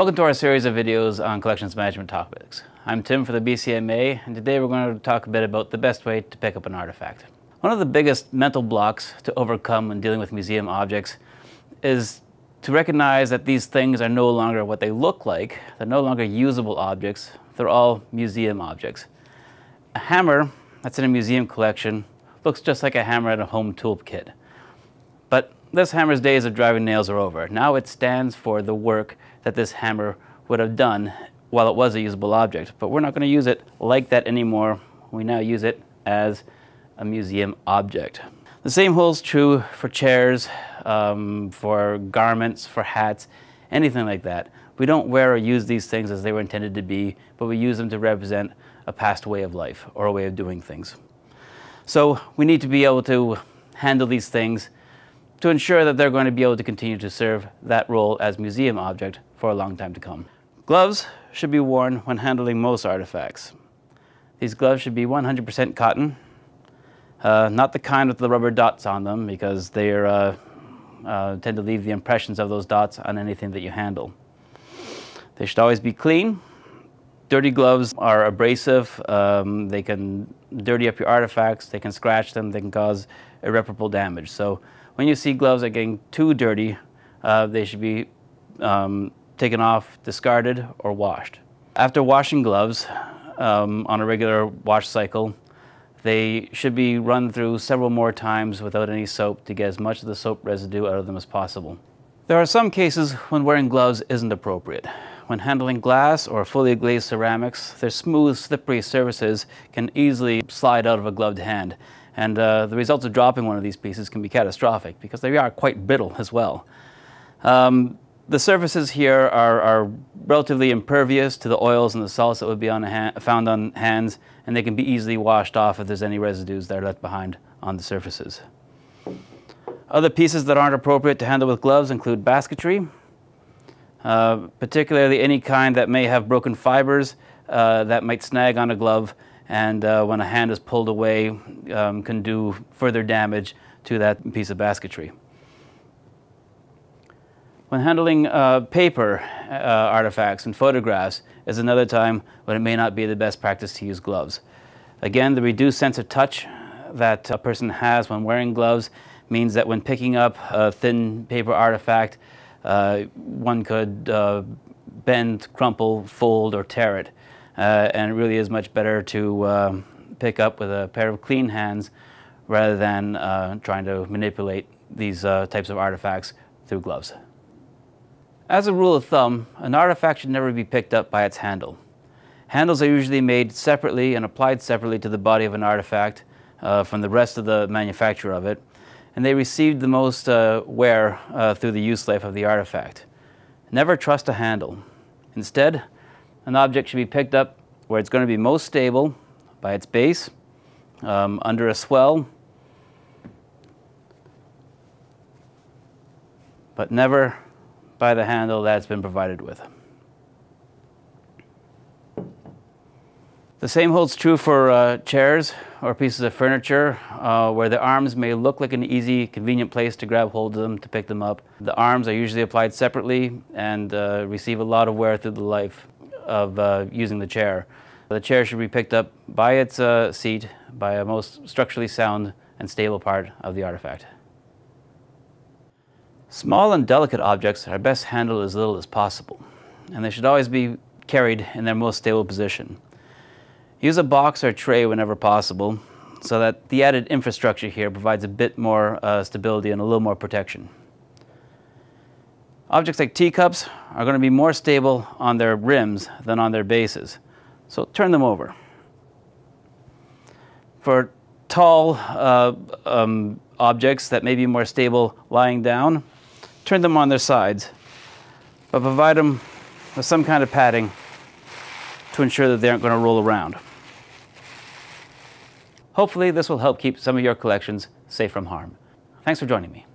Welcome to our series of videos on collections management topics. I'm Tim for the BCMA, and today we're going to talk a bit about the best way to pick up an artifact. One of the biggest mental blocks to overcome when dealing with museum objects is to recognize that these things are no longer what they look like. They're no longer usable objects. They're all museum objects. A hammer that's in a museum collection looks just like a hammer in a home toolkit. But this hammer's days of driving nails are over. Now it stands for the work that this hammer would have done while it was a usable object. But we're not going to use it like that anymore. We now use it as a museum object. The same holds true for chairs, um, for garments, for hats, anything like that. We don't wear or use these things as they were intended to be, but we use them to represent a past way of life or a way of doing things. So we need to be able to handle these things to ensure that they're going to be able to continue to serve that role as museum object for a long time to come. Gloves should be worn when handling most artifacts. These gloves should be 100% cotton, uh, not the kind with the rubber dots on them because they uh, uh, tend to leave the impressions of those dots on anything that you handle. They should always be clean. Dirty gloves are abrasive. Um, they can dirty up your artifacts. They can scratch them. They can cause irreparable damage. So when you see gloves that are getting too dirty, uh, they should be um, taken off, discarded, or washed. After washing gloves um, on a regular wash cycle, they should be run through several more times without any soap to get as much of the soap residue out of them as possible. There are some cases when wearing gloves isn't appropriate. When handling glass or fully glazed ceramics, their smooth, slippery surfaces can easily slide out of a gloved hand. And uh, the results of dropping one of these pieces can be catastrophic because they are quite brittle as well. Um, the surfaces here are, are, relatively impervious to the oils and the salts that would be on found on hands, and they can be easily washed off if there's any residues that are left behind on the surfaces. Other pieces that aren't appropriate to handle with gloves include basketry, uh, particularly any kind that may have broken fibers uh, that might snag on a glove, and uh, when a hand is pulled away, um, can do further damage to that piece of basketry. When handling uh, paper uh, artifacts and photographs is another time when it may not be the best practice to use gloves. Again, the reduced sense of touch that a person has when wearing gloves means that when picking up a thin paper artifact, uh, one could uh, bend, crumple, fold, or tear it. Uh, and it really is much better to um, pick up with a pair of clean hands rather than uh, trying to manipulate these types of artifacts through gloves. As a rule of thumb, an artifact should never be picked up by its handle. Handles are usually made separately and applied separately to the body of an artifact uh, from the rest of the manufacture of it, and they receive the most uh, wear uh, through the use life of the artifact. Never trust a handle. Instead, an object should be picked up where it's going to be most stable by its base, um, under a swell, but never by the handle that's been provided with. The same holds true for uh, chairs or pieces of furniture uh, where the arms may look like an easy, convenient place to grab hold of them, to pick them up. The arms are usually applied separately and uh, receive a lot of wear through the life of uh, using the chair. The chair should be picked up by its uh, seat by a most structurally sound and stable part of the artifact. Small and delicate objects are best handled as little as possible, and they should always be carried in their most stable position. Use a box or tray whenever possible, so that the added infrastructure here provides a bit more uh, stability and a little more protection. Objects like teacups are going to be more stable on their rims than on their bases, so turn them over. For tall uh, um, objects that may be more stable lying down, turn them on their sides, but provide them with some kind of padding to ensure that they aren't going to roll around. Hopefully this will help keep some of your collections safe from harm. Thanks for joining me.